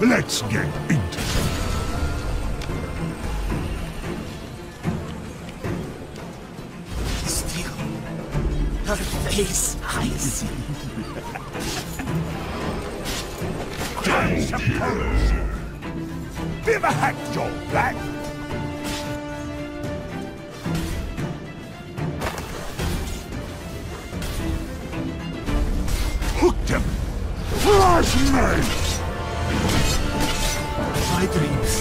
Let's get into it. Still, her face suppose. Viva Hector, Black! Hooked him! Flashmate! My dreams.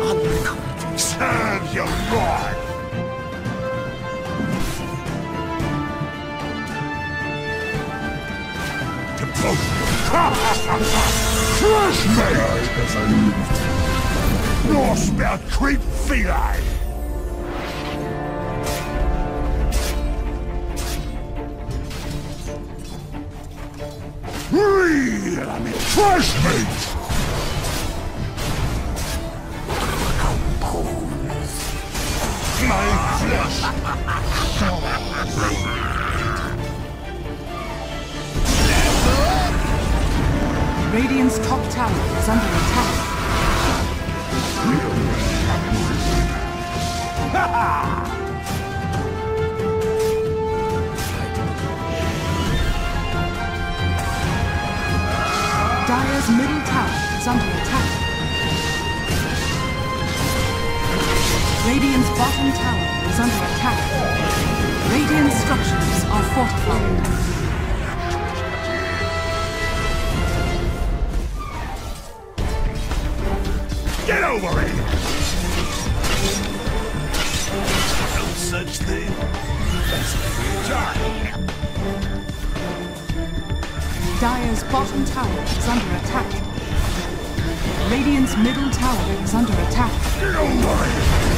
Unrecorded. Serves you right! To post! Flashmate! Norse about creep feline! Real, I mean, Radiant's top tower is under attack. Dire's middle tower is under attack. Radiant's bottom tower is under attack. Radiant structures are fortified. Over it! No such thing. That's a die. Dire's bottom tower is under attack. Radiant's middle tower is under attack. Get over it!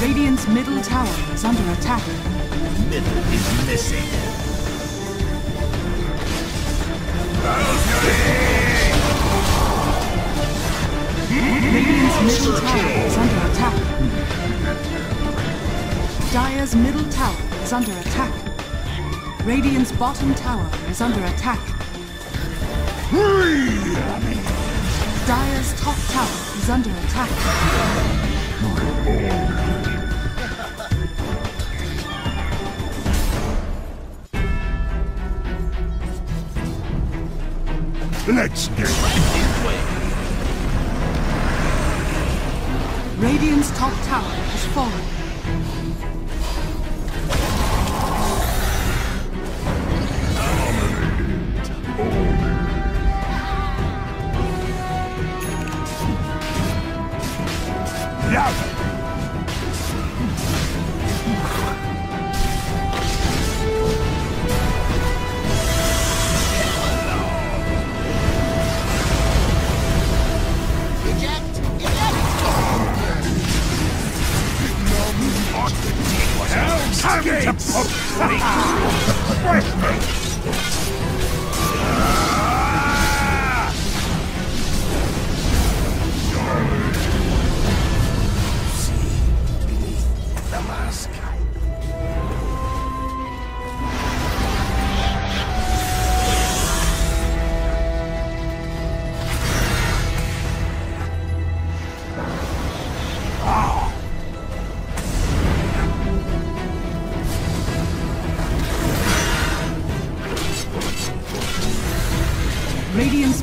Radiant's middle tower is under attack. Middle is missing. Radiant's middle tower is under attack. Dire's middle tower is under attack. Radiant's bottom tower is under attack. Real, I mean, Dire's top tower is under attack. Let's get into Radiant's top tower has fallen.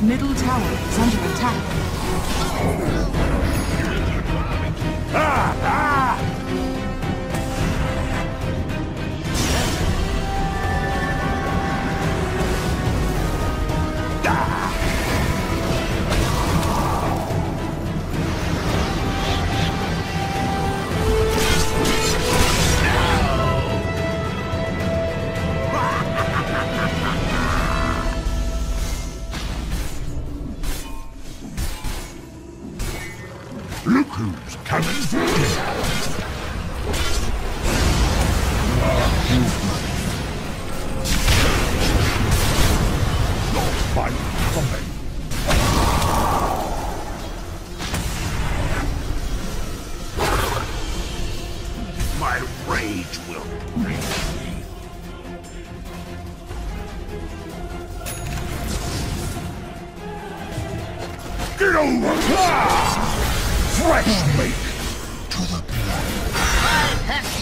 Middle tower is under attack. Ah! Look who's coming through! you! Not by coming. My rage will break. Get over! Ah! Fresh meat to the blood.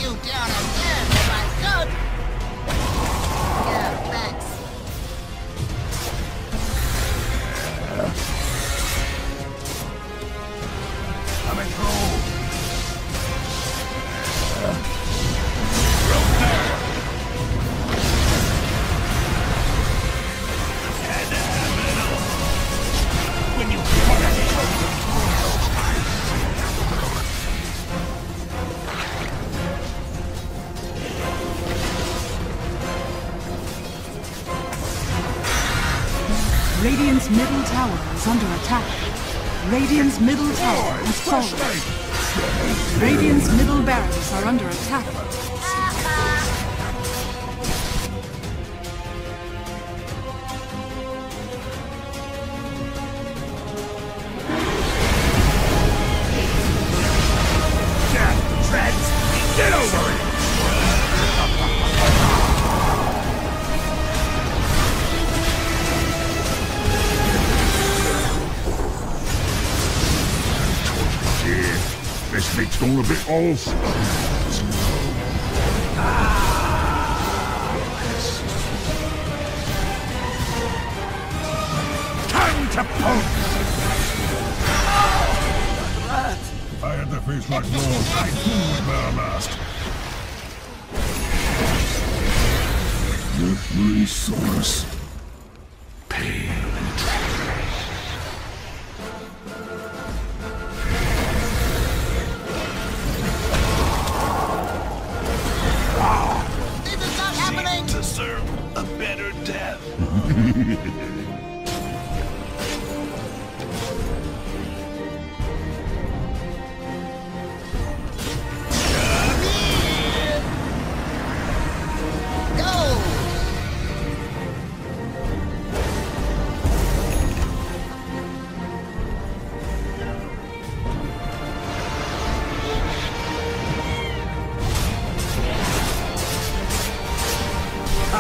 Radiant's middle tower fallen. meat. Radiant's middle barracks are under attack. This meat's going a bit off. Time to poke! I had the face like yours. I too wear a mask. The resource.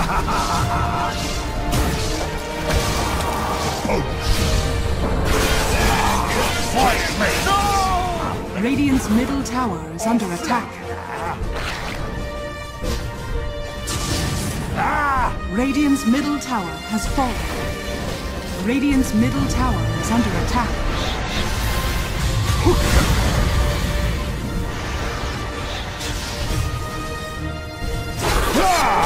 Me! Radiant's middle tower is under attack. Radiant's middle tower has fallen. Radiant's middle tower is under attack. Ah!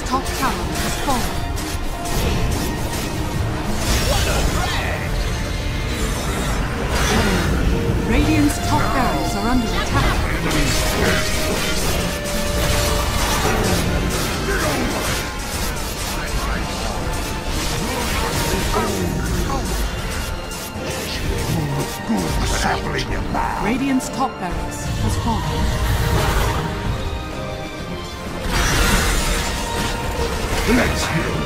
Radiant's top tower has fallen. Radiant's top barracks are under attack. What's happening in your? Radiant's top barracks has fallen. Let's hear